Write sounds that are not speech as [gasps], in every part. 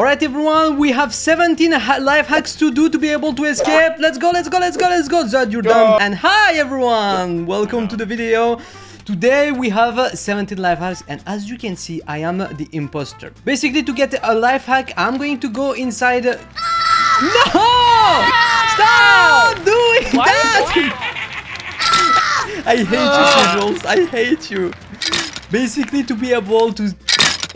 Alright everyone, we have 17 ha life hacks to do to be able to escape. Let's go, let's go, let's go, let's go. Zod, you're done. And hi everyone, welcome to the video. Today we have uh, 17 life hacks and as you can see, I am the imposter. Basically to get a life hack, I'm going to go inside... [laughs] No! Stop doing that! [laughs] I hate you, Sigils. I hate you. Basically to be able to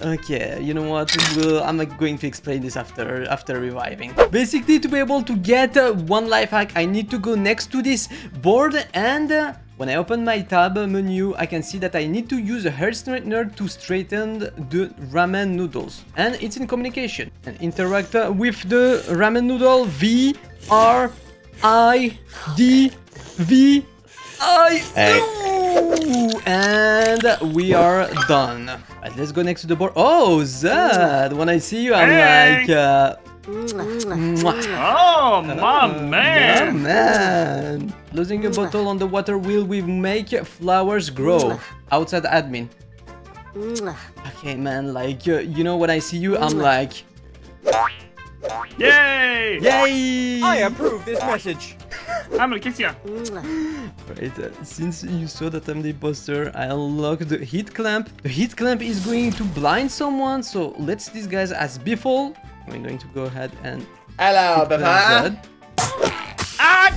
Okay, you know what? We'll, I'm going to explain this after after reviving. Basically, to be able to get uh, one life hack, I need to go next to this board and uh, when I open my tab menu, I can see that I need to use a hair straightener to straighten the ramen noodles. And it's in communication. And interact uh, with the ramen noodle V R I D V I Ooh, and we are done. Right, let's go next to the board. Oh, Zed! When I see you, I'm Hey! like, uh. Oh, my Yeah, man. man. Losing a bottle on the water wheel will make flowers grow. Outside admin. Okay, man, like, uh, you know, when I see you, I'm like, Yay! yay! I approve this message. I'm gonna kiss you. Right, uh, since you saw that I'm the imposter, I unlocked the heat clamp. The heat clamp is going to blind someone, so let's disguise as Biffle. We're going to go ahead and Hello, blind Papa. Ah!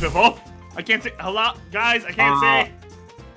Biffle. I can't say hello, guys. I can't Uh, say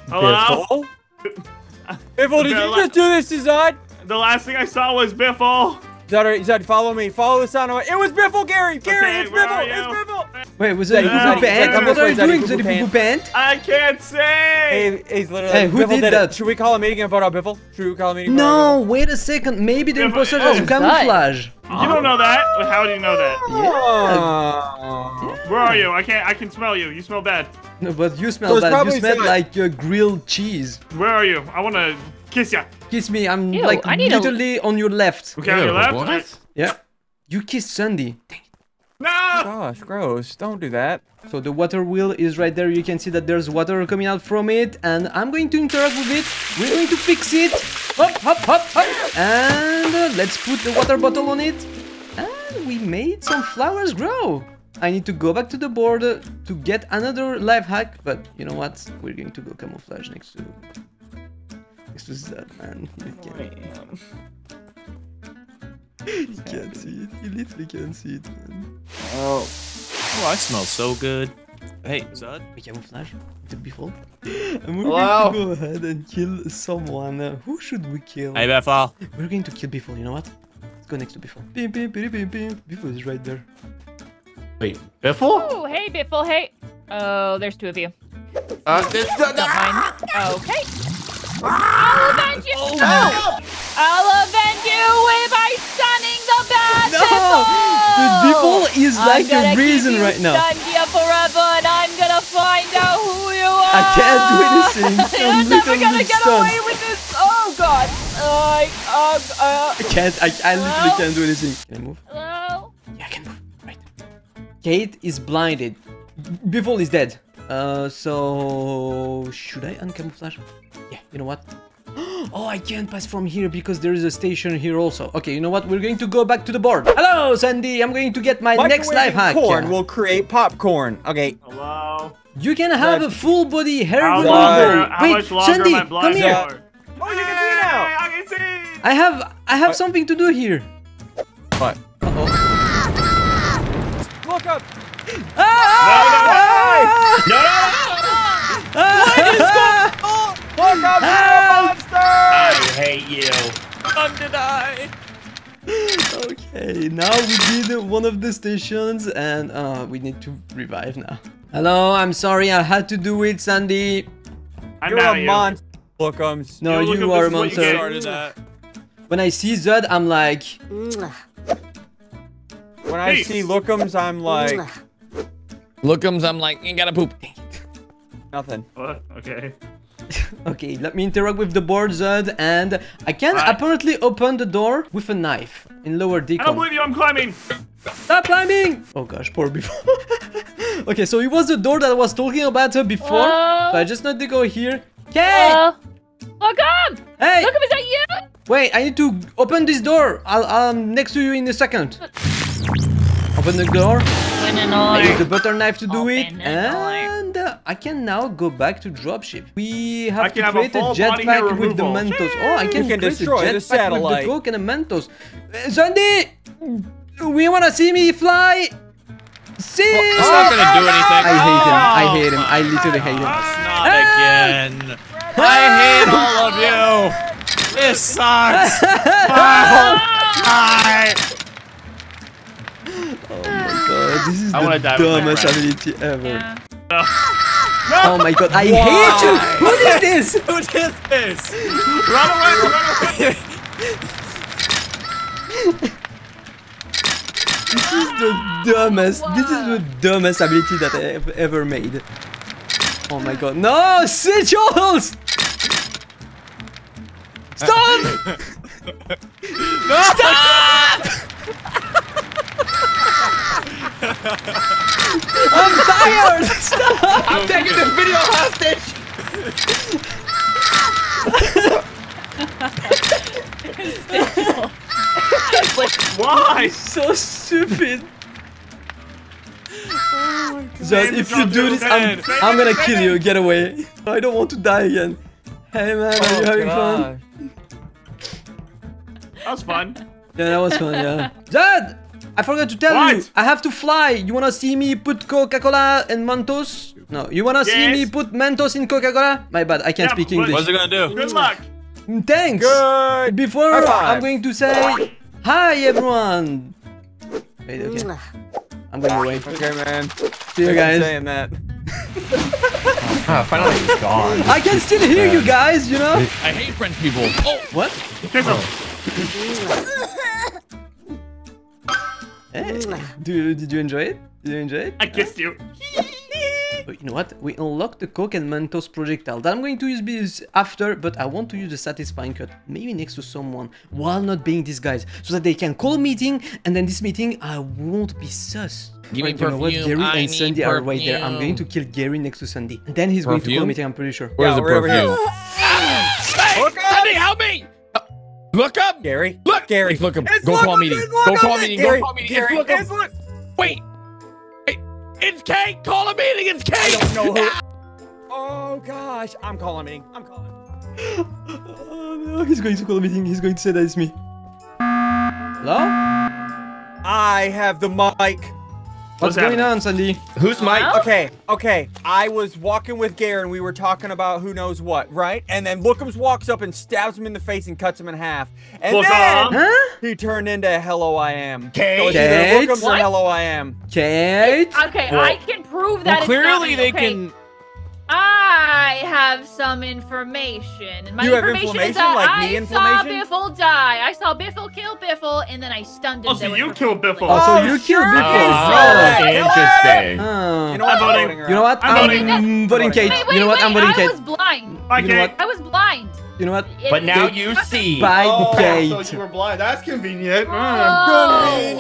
hello. Biffle? [laughs] Biffle, did you just do this to Zod? The last thing I saw was Biffle. Zod, Zod, follow me. Follow the sound of it. It was Biffle, Gary. Gary, Okay, it's Biffle. It's? Biffle. Wait, was it Zed, Poo Zed, Pant? come What are you doing, Poo Zeddy Pant. Poo I can't say. Hey, he's literally. Hey, who Biffle did did, that? it. Should we call a meeting and vote out Biffle? Should we call a meeting? No, wait a second. Maybe the Yeah, but- imposter has camouflage. You don't know that. How do you know that? Biffle? Where are you? I can't. I can smell you. You smell bad. No, but you smell it's bad. You probably smell Zed. like uh, grilled cheese. Where are you? I wanna kiss you. Kiss me. I'm Ew, like I a- literally on your left. Okay, on your left. Yeah. You kissed Sandy. Dang it. No. Gosh, gross. Don't do that. So the water wheel is right there. You can see that there's water coming out from it. And I'm going to interact with it. We're going to fix it. Hop, hop, hop, hop. And uh, let's put the water bottle on it. And we made some flowers grow. I need to go back to the board uh, to get another life hack. But you know what? We're going to go camouflage next to... Next to that, man. You can't, see it. You literally can't see it, man. Oh. Oh, I smell so good. Hey, Zud. We can camouflage the before. And we're Hello? going to go ahead and kill someone. Uh, who should we kill? Hey, Bethel. We're going to kill Biffle, you know what? Let's go next to Biffle. Bim, bim, bim, bim, bim. Biffle is right there. Wait, Biffle? Oh, hey, Biffle, hey. Oh, there's two of you. Uh, this, Don't mind. Okay. I'll avenge you. Oh. I'll avenge you with by stunning the bad No! The Biffle is I'm like a reason right now. stunned here forever, and I'm gonna find out who you are. I can't do anything. [laughs] You're never gonna get stunned. away with this. Oh God. Uh, uh, uh, I can't. I, I literally Hello? can't do anything. Can I move? hello. Yeah, I can move. Right. Kate is blinded. Biffle is dead. Uh, so should I uncamouflage? Yeah, you know what? [gasps] Oh, I can't pass from here because there is a station here also. Okay, you know what? We're going to go back to the board. Hello, Sandy. I'm going to get my next life Microwaving hack. corn will create popcorn. Okay. Hello. You can have a full body hair How, removal. longer, how Wait, much Sandy, am I come here. for? Oh, you can see now. Hey, I can see. I have I have something to do here. What? Uh-oh. Look up. Ah! No, no. Ah! Look up, Help! monster. I hate you. Okay, now we did one of the stations and uh, we need to revive now. Hello, I'm sorry I had to do it, Sandy. I'm You're mad a at you. monster. Lookumz. No, Yo, look you up, are a this is what you monster. get. Started that. When I see Zud, I'm like, When I Peace. see Lookumz, I'm like Lookumz, I'm like, ain't gotta poop. nothing. What? Okay. [laughs] okay, let me interact with the board, Zud, and I can Alright. apparently open the door with a knife in lower I don't believe you. I'm climbing. Stop climbing! Oh gosh, poor before. [laughs] okay, so it was the door that I was talking about uh, before. Hello? So I just need to go here. Okay! Hello. Uh, oh Welcome. Hey! Welcome. Is that you? Wait, I need to open this door. I'll, I'm um, next to you in a second. Uh. Open the door. Open an I use the butter knife to do it, Open the door. and uh, I can now go back to dropship. We have to can have a create a, full body hair jetpack with the removal. Mentos. Oh, I can, can create destroy a the jetpack satellite. with the Coke and the Mentos. Uh, Sandy, we wanna see me fly? See? It's not gonna do anything. I hate him. I hate him. I literally hate him. Not again. I hate all of you. This sucks. [laughs] Bye. God, this is I the die with my dumbest ability ever. Yeah. [laughs] Oh my god, I hate you! What is this? [laughs] Who did this? Run away! Run away! This is the dumbest. This is the dumbest ability that I have ever made. Oh my god. No! Sigils! Stop! [laughs] Stop! I'm tired! Stop! [laughs] I'm taking this video hostage. Why? So stupid. Zed, if you do this, I'm, I'm gonna kill you. Get away. I don't want to die again. Hey man, are Oh, you having fun? That was fun. Yeah, that was fun, yeah. Zed! I forgot to tell you, I have to fly. You wanna see me put Coca-Cola and Mentos? No, you wanna see me put Mentos in Coca-Cola? My bad, I can't Yeah, speak English. What's it gonna do? Good luck. Mm, Thanks! Good. Before I'm going to say hi everyone. Wait, okay. I'm going away. Okay, man. See you I'm guys. saying that. Ah, finally he's gone. I can still hear you guys, you know? I hate French people. Oh, What? There's a Hey, do, did you enjoy it? Did you enjoy it? I kissed you. [laughs] You know what? We unlocked the Coke and Mentos projectile that I'm going to use this after, but I want to use the satisfying cut, maybe next to someone, while not being these guys, so that they can call a meeting, and then this meeting, I won't be sus. Give me Right, you know what? Gary I and need Sandy are right there. I'm going to kill Gary next to Sandy. And then he's going to call a meeting, I'm pretty sure. where's Yeah, the we're over here. perfume? Hey, Look up! Sandy, help me! Look up! Gary. Look! Gary. Look up. Go look call a up, meeting. Go call a meeting. Gary. Go call a meeting. Gary, It's look it's up. look- Wait! Hey, It's Kate! Call a meeting! It's Kate! I don't know who. [laughs] Oh gosh, I'm calling me. I'm calling. Oh no, he's going to call a meeting. He's going to say that it's me. Hello? I have the mic. What's, What's going on, Sandy? Who's Mike? Well? Okay, okay. I was walking with Gary and we were talking about who knows what, right? And then Lookumz walks up and stabs him in the face and cuts him in half. And Look then up. Huh? he turned into Hello I Am. Kate? So Kate? Lookumz or Hello I Am. Kate? Okay, Well- I can prove that Well, it's not clearly me, they okay? can. I have some information. And my You have information, is inflammation? that Like I knee saw Biffle die. I saw Biffle kill Biffle, and then I stunned him. Oh, so you killed Biffle. Oh, so Oh, you sure killed is. Biffle. Oh, Oh, interesting. Oh. You know what? I'm voting. You know what? I'm I'm, voting. voting Kate. Wait, wait, you know what? I'm voting I Kate. was blind. Bye, You know Kate. I was blind. You know what? But now it- you see. Bye, Oh, Kate. so you were blind. That's convenient. Oh. Hmm,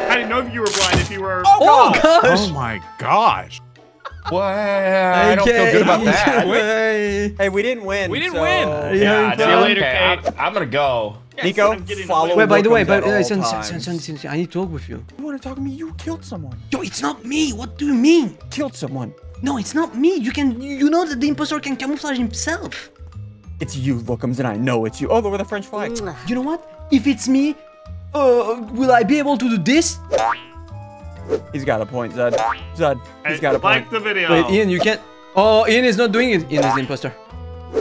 I didn't know if you were blind. If you were. Oh, oh God. gosh. Oh my gosh! What? I don't feel good about [laughs] that. Hey. Hey, we didn't win. We didn't so- win. Are Yeah, See you fun? later, okay, Kate. I'm, I'm gonna go. Nico, follow- Wait, by the way, but uh, son, son, son, son, son, son, I need to talk with you. You want to talk to me? You killed someone. Yo, it's not me. What do you mean? Killed someone. No, it's not me. You can, you know that the impostor can camouflage himself. It's you, Lookumz, and I know it's you. Oh, look with the French flag. You know what? If it's me, uh, will I be able to do this? He's got a point, Zed. Zed, he's got a point. Like the video. Wait, Ian, you can't. Oh, Ian is not doing it. Ian is the imposter.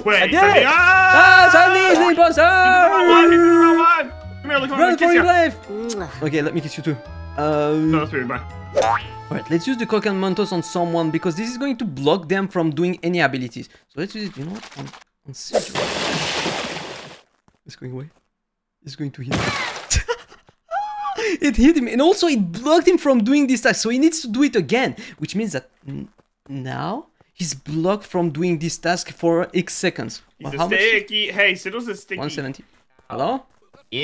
Wait, I did Sandy, it. Ah, Ah! Sandy is the Wrong one, imposter! wrong one. Come here, look, I'm Run gonna for kiss your you. life! Okay, let me kiss you too. No, Um, that's weird. Bye. Alright, let's use the Cock and Mentos on someone because this is going to block them from doing any abilities. So let's use it, you know what? On, on Sigil. It's going away. It's going to hit him. It hit him and also it blocked him from doing this task. So he needs to do it again, which means that now he's blocked from doing this task for X seconds. He's Well, a sticky. Hey, Siddle's a sticky. 170. Hello? Ew.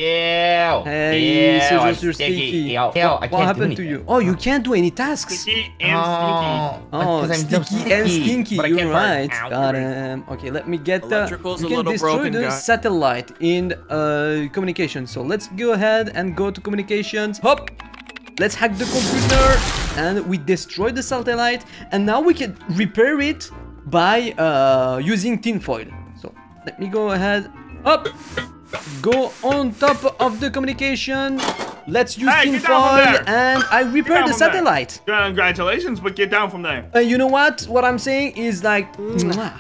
Hey, Ew, Scissors, I'm you're sticky. sticky. Ew, ew, what can't what happened to you? Oh, you can't do any tasks. Sticky and Oh, Oh, because I'm sticky and stinky. You're right. Got him. Okay, let me get the. Electrical's You can little destroy broken, the guy. satellite in uh, communication. So let's go ahead and go to communications. Hop. Let's hack the computer, and we destroy the satellite. And now we can repair it by uh, using tinfoil. So let me go ahead. Up. Go on top of the communication. Let's use Hey, get tinfoil, and I repair the from there. satellite. Congratulations, but get down from there. Uh, you know what? What I'm saying is like, mwah.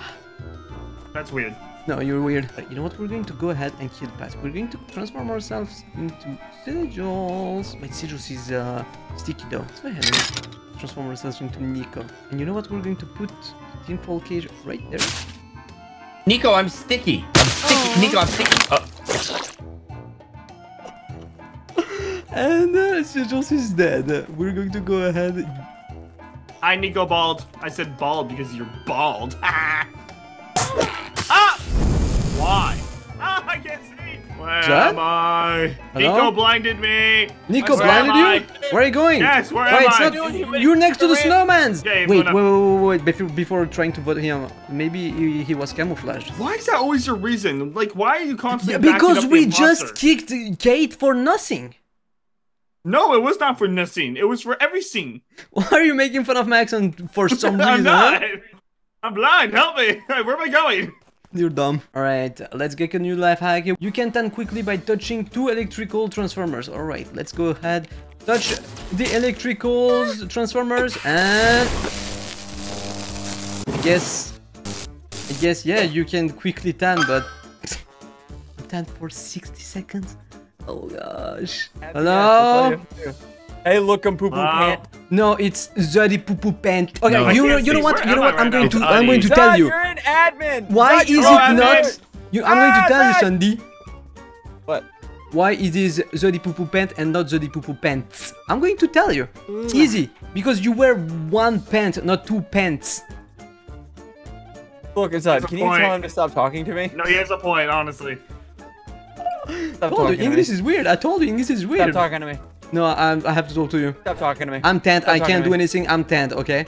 That's weird. no, you're weird. But you know what? We're going to go ahead and kill Pat. We're going to transform ourselves into sigils. Wait, sigils is uh, sticky though. Let's go ahead and transform ourselves into Nico. And you know what? We're going to put tinfoil cage right there. Nico, I'm sticky. I'm sticky. Nico, I'm sticky. Uh, And uh, sigils is dead. We're going to go ahead. I Nico bald. I said bald because you're bald. [laughs] ah! Why? Ah, I can't see. Where Judd? am I? Hello? Nico blinded me. Nico Where blinded you? I? Where are you going? Yes, where Wait, am it's I? not- Doing you- You're next to the Wait. snowman's. Okay, wait, wait, wait, wait, wait. Before, before trying to vote him, maybe he, he was camouflaged. Why is that always your reason? Like, why are you constantly Yeah, backing because up the we imposter? just kicked Kate for nothing. No, it was not for the scene. It was for every scene. [laughs] Why are you making fun of Max and for [laughs] some I'm reason? not. huh? I'm blind. Help me. [laughs] Where am I going? You're dumb. Alright, let's get a new life hack. You can turn quickly by touching two electrical transformers. Alright, let's go ahead. Touch the electrical transformers and... I guess... I guess, yeah, you can quickly tan, but... tan for 60 seconds? Oh gosh. Hello? Hey, look, I'm poo poo Wow. pant. No, it's Zuddy Poo Poo Pant. Okay, No. you, I know, can't you know what? Where You know what? I I'm right going now? to It's I'm going to Uddy. tell Zod, you. You're an admin. Why Zod, is it an not? You, I'm going to Ah, tell you, Sandy. What? Why it is Zodi Poo Poo Pant and not Zodi Poo Poo Pants? I'm going to tell you. Easy. Because you wear one pant, not two pants. Look, Zod, That's can you point. tell him to stop talking to me? No, he has a point, honestly. Stop I told talking you, English is weird. I told you, English is weird. Stop talking to me. No, I'm, I have to talk to you. Stop talking to me. I'm tanned. Stop I can't do anything. I'm tanned, okay?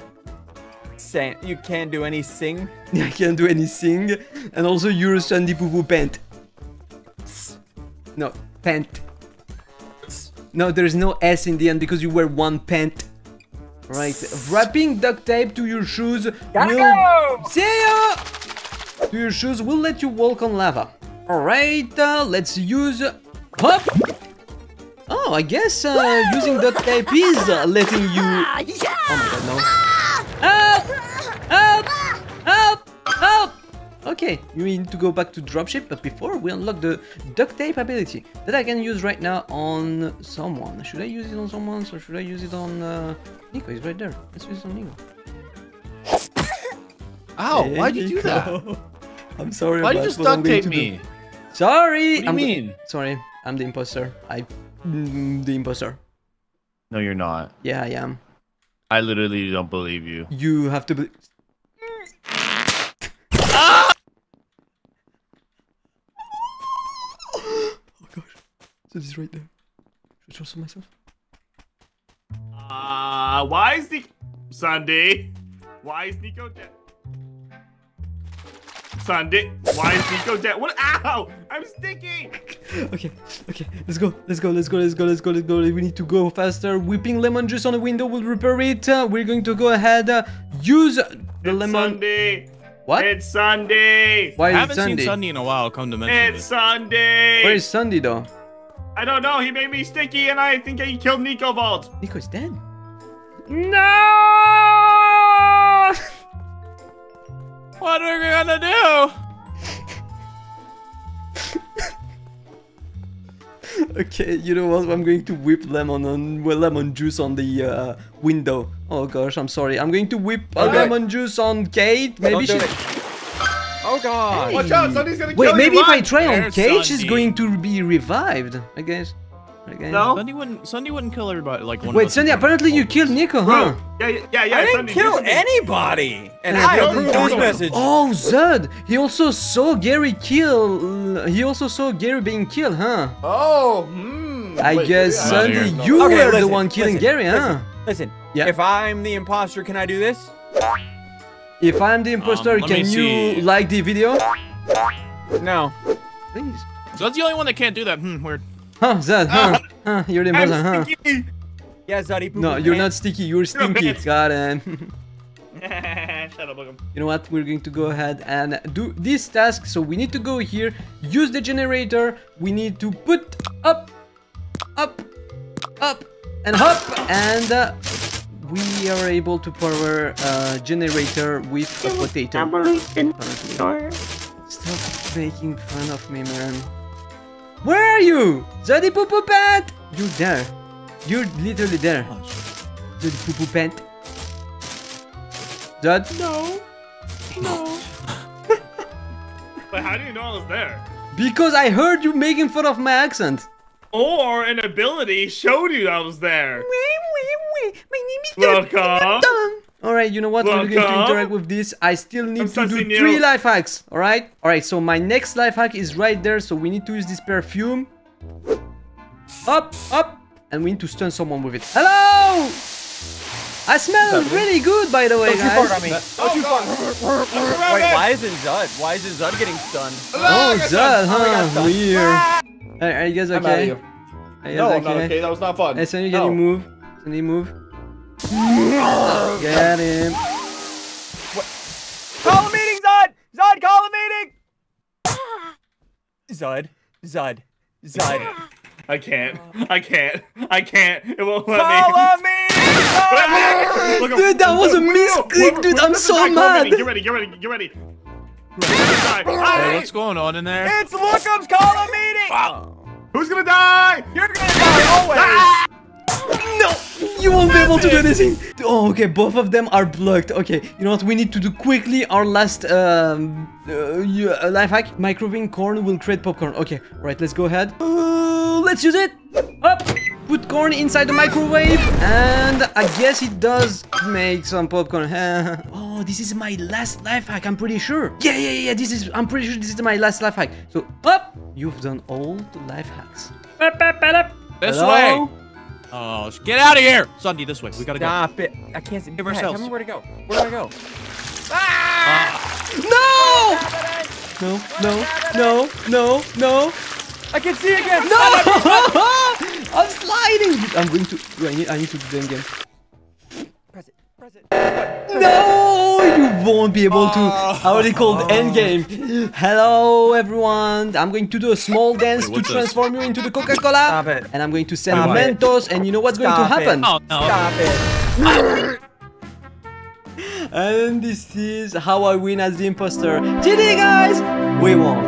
Saying you can't do anything. [laughs] I can't do anything. And also, you're Sandy Poo Poo Pant. No, pant. No, there's no S in the end because you wear one pant. Right. Wrapping duct tape to your shoes Gotta will go! See ya! To your shoes will let you walk on lava. Alright, uh, let's use... Hop! Oh, I guess uh, using duct tape is uh, letting you... Oh my god, no. Help! Help! Help! Help! Okay, you need to go back to dropship, but before we unlock the duct tape ability that I can use right now on someone. Should I use it on someone or should I use it on... Uh... Nico, he's right there. Let's use it on Nico. Ow, There why'd you do that? [laughs] I'm sorry Why'd you just what I'm duct tape to do. Me? Sorry! What do you I'm mean? Sorry, I'm the imposter. I... mm, The imposter. No, you're not. Yeah, I am. I literally don't believe you. You have to be... [gasps] oh gosh. So this is right there. Should I trust myself? Uh, why is the Sunday? Why is Nico dead? Sunday? Why is Nico dead? What? Ow! I'm sticky! Okay, okay, let's go, let's go, let's go, let's go, let's go, let's go. We need to go faster. Whipping lemon juice on the window will repair it. Uh, we're going to go ahead, uh, use the It's lemon. Sunday! What? It's Sunday! Why is it haven't Sunday? seen Sunday in a while, come to mention It's it. Sunday! Where is Sunday though? I don't know, he made me sticky and I think he killed Nicovald. Nico's dead. No! What are we gonna do? Okay, you know what? I'm going to whip lemon on well, lemon juice on the uh, window. Oh gosh, I'm sorry. I'm going to whip Don't do it. lemon juice on Kate. Maybe Don't do she. it. Oh god. Watch out, Sunday's gonna Wait, kill maybe you. if I try on Kate, she's going to be revived. I guess. Okay. No. Sunday wouldn't. Sunday wouldn't kill everybody like one. Wait, us Sunday, in front of apparently you killed Nico, huh? Bro. Yeah, yeah, yeah. yeah I didn't Sunday, kill something. anybody, and I don't- approve don't- message. Oh, Zud! He also saw Gary kill. He also saw Gary being killed, huh? Oh, hmm. I Wait, guess yeah, Sunday, here. you Okay, were the one killing listen, Gary, huh? Listen, Yeah. if I'm the imposter, can I do this? If I'm the imposter, let me can you see. like the video? No. Please. So that's the only one that can't do that. Hmm, weird. Huh, Zud, huh? huh? You're the imposter, huh? Sticky. Yeah, Zuddy. poo-poo No, you're not sticky, you're stinky. bitch. Got him. [laughs] [laughs] Shut up, Boogum. You know what? We're going to go ahead and do this task. So we need to go here, use the generator. We need to put up, up, up, and up, and uh, we are able to power a generator with a potato. apparently. Stop making fun of me, man. Where are you? Zoddy Poo Poo Pant! You're there. You're literally there. Zoddy Poo Poo Pant. Zod? No. No. [laughs] but how do you know I was there? Because I heard you making fun of my accent. Or an ability showed you I was there. My name is Welcome. Alright, you know what? We're going to interact with this. I still need I'm to do sussing you. three life hacks. Alright? Alright, so my next life hack is right there. So we need to use this perfume. Up, up. And we need to stun someone with it. Hello! I smell really good, by the way, Don't you fart guys. on me. Oh, Don't you fart. Wait, why isn't Zud? Why isn't Zud getting stunned? Oh, Zed, oh, oh, I got huh? stunned. Weird. Ah! Are, are you guys I'm out of okay? here. Are you No, guys I'm not okay. That was not fun. Hey, Sonny, no. can you move? Can you move? Get him. Call a meeting, Zud! Zud, call a meeting! Zud, Zud, Zud. I can't. I can't. I can't. It won't let Call me. a meeting! Zud! Look, Dude, that was a misclick, dude. I'm so mad. Get ready. Get ready. Get ready. Hey, what's going on in there? It's Lookumz, call a meeting! Who's gonna die? You're gonna die always! Ah! No, you won't be able to do anything. Oh, okay, both of them are blocked. Okay, you know what? We need to do quickly our last um, uh, yeah, uh, life hack. Microwaving corn will create popcorn. Okay, right, let's go ahead. Uh, let's use it. Up. Put corn inside the microwave, and I guess it does make some popcorn. [laughs] oh, this is my last life hack. I'm pretty sure. Yeah, yeah, yeah. This is. I'm pretty sure this is my last life hack. So up. You've done all the life hacks. This Hello? way. Oh, get out of here, Sunday. This way. We gotta go. Stop it. I can't see. Give ourselves. Tell me where to go. Where do I go? Ah! No! No, no, no, no, no. I can see again! No! [laughs] I'm sliding! I'm going to. I need, I need to do them again. Press it, press it. No! You won't be able to. Ah. How are they called? Ah. Endgame. Hello, everyone. I'm going to do a small dance to what's this? transform you into the Coca Cola. Stop it. And I'm going to send Stop it. Mentos, and you know what's going to Stop it. happen? Oh no. Stop it. [laughs] And this is how I win as the imposter. GD, guys! We won.